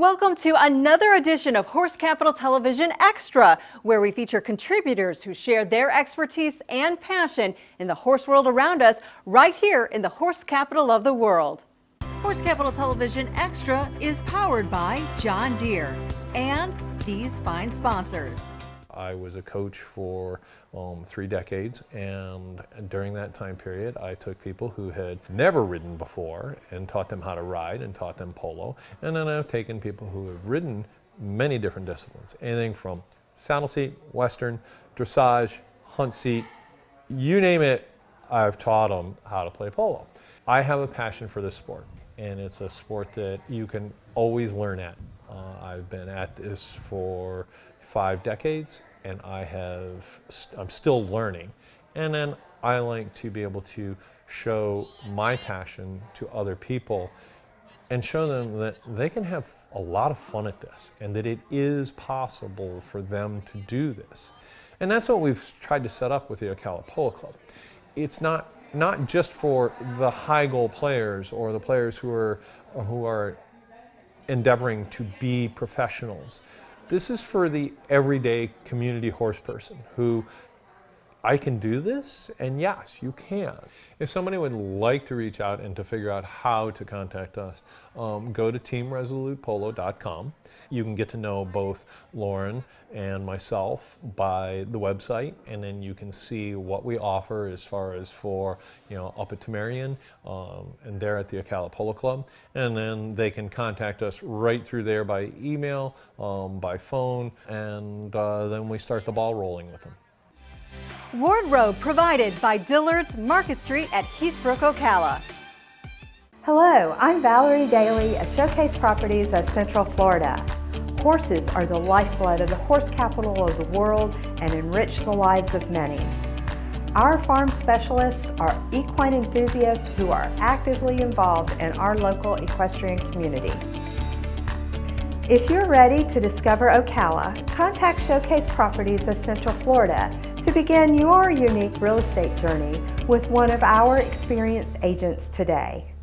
Welcome to another edition of Horse Capital Television Extra, where we feature contributors who share their expertise and passion in the horse world around us, right here in the horse capital of the world. Horse Capital Television Extra is powered by John Deere and these fine sponsors. I was a coach for um, three decades, and during that time period, I took people who had never ridden before and taught them how to ride and taught them polo. And then I've taken people who have ridden many different disciplines, anything from saddle seat, western, dressage, hunt seat, you name it, I've taught them how to play polo. I have a passion for this sport, and it's a sport that you can always learn at. Uh, I've been at this for five decades and I have, I'm still learning. And then I like to be able to show my passion to other people and show them that they can have a lot of fun at this and that it is possible for them to do this. And that's what we've tried to set up with the Ocala Polo Club. It's not, not just for the high goal players or the players who are, who are endeavoring to be professionals. This is for the everyday community horse person who I can do this? And yes, you can. If somebody would like to reach out and to figure out how to contact us, um, go to teamresolutepolo.com. You can get to know both Lauren and myself by the website, and then you can see what we offer as far as for, you know, up at Temerian um, and there at the Ocala Polo Club. And then they can contact us right through there by email, um, by phone, and uh, then we start the ball rolling with them. Wardrobe provided by Dillard's Market Street at Heathbrook, Ocala. Hello, I'm Valerie Daly of Showcase Properties of Central Florida. Horses are the lifeblood of the horse capital of the world and enrich the lives of many. Our farm specialists are equine enthusiasts who are actively involved in our local equestrian community. If you're ready to discover Ocala, contact Showcase Properties of Central Florida to begin your unique real estate journey with one of our experienced agents today.